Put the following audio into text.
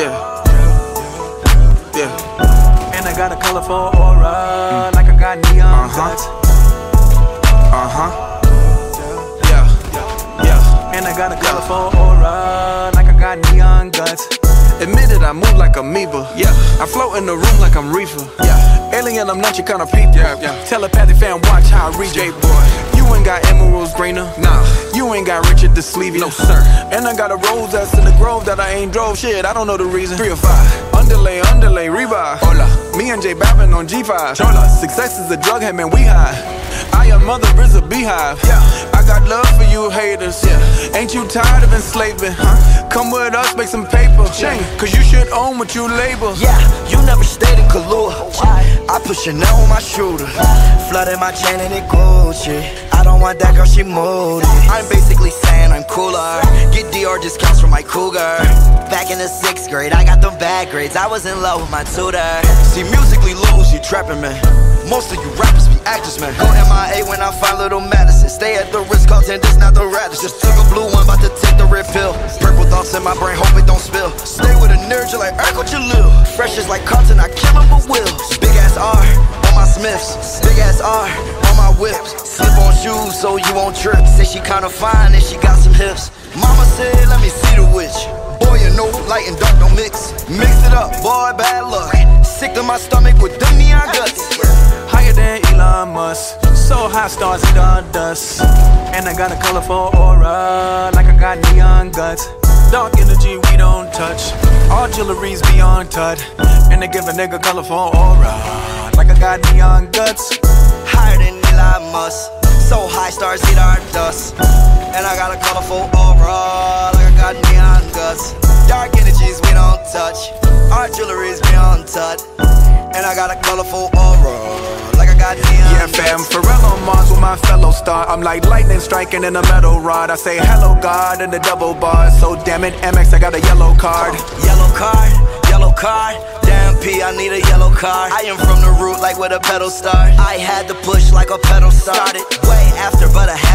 Yeah. Yeah. And I got a colorful aura, like I got neon Uh-huh. guts. Uh huh. Yeah. Yeah. And I got a colorful aura, like I got neon guts. Admit it, I move like amoeba. Yeah. I float in the room like I'm reefer. Yeah. Alien, I'm not your kind of people. Yeah, yeah. Telepathic fan, watch how I read you. boy. You ain't got emeralds greener. Nah. You ain't got Richard the Sleevey. No, sir. And I got a rose that's in the grove that I ain't drove. Shit, I don't know the reason. Three or five. Underlay, underlay, revive. Hola. Me and J Babin on G5. Chola. Success is a drug, hey man, we high. I am mother is a beehive. Yeah. I got love for you haters. Yeah. Ain't you tired of enslaving? Huh? Come with us, make some paper. Chain. Cause you should own what you label. Yeah, you Chanel on my shooter. Flooded my chain and it Gucci. I don't want that girl, she moody. I'm basically saying I'm cooler. Get Dior discounts from my cougar. Back in the sixth grade, I got them bad grades. I was in love with my tutor. See, musically, Lil Uzi trapping, man. Most of you rappers be actors, man. Go MIA when I find little Madison. Stay at the Ritz Carlton, this not the Radisson. Just took a blue one, about to take the red pill. Purple thoughts in my brain, hope it don't spill. Smiths. Big ass R on my whips. Slip on shoes so you won't trip. Say she kinda fine and she got some hips. Mama said, let me see the witch. Boy, you know, light and dark don't mix. Mix it up, boy, bad luck. Sick to my stomach with them neon guts. Higher than Elon Musk. So high stars in the dust. And I got a colorful aura, like I got neon guts. Dark energy we don't touch. All jewelry's beyond touch. And they give a nigga colorful aura, like I got neon guts. Higher than Elon Musk. So high stars eat our dust. And I got a colorful aura, like I got neon guts. Dark energies we don't touch. Our jewelry's beyond touch. And I got a colorful aura, like I got neon Yeah, fam, Pharrell on Mars with my fellow star. I'm like lightning striking in a metal rod. I say hello, God, in the double bars. So damn it, MX, I got a yellow card. Yellow card, yellow card. I need a yellow card. I am from the root like where the pedal start. I had to push like a pedal started way after, but I had.